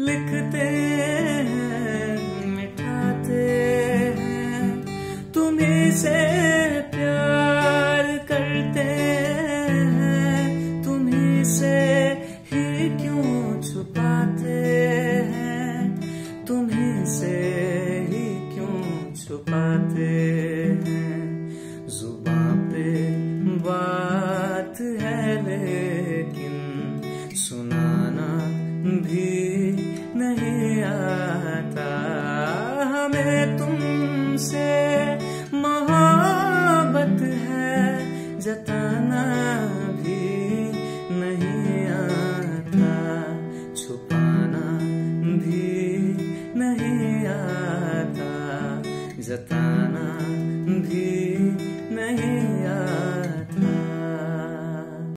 लिखते हैं मिटाते हैं। तुम्हें से प्यार करते हैं। तुम्हें से ही क्यों छुपाते हैं? तुम्हें से ही क्यों छुपाते हैं? जुबा पे बात है लेकिन सुनाना भी आता हमें तुमसे मोहब्बत है, जताना भी नहीं आता। छुपाना भी नहीं आता, जताना भी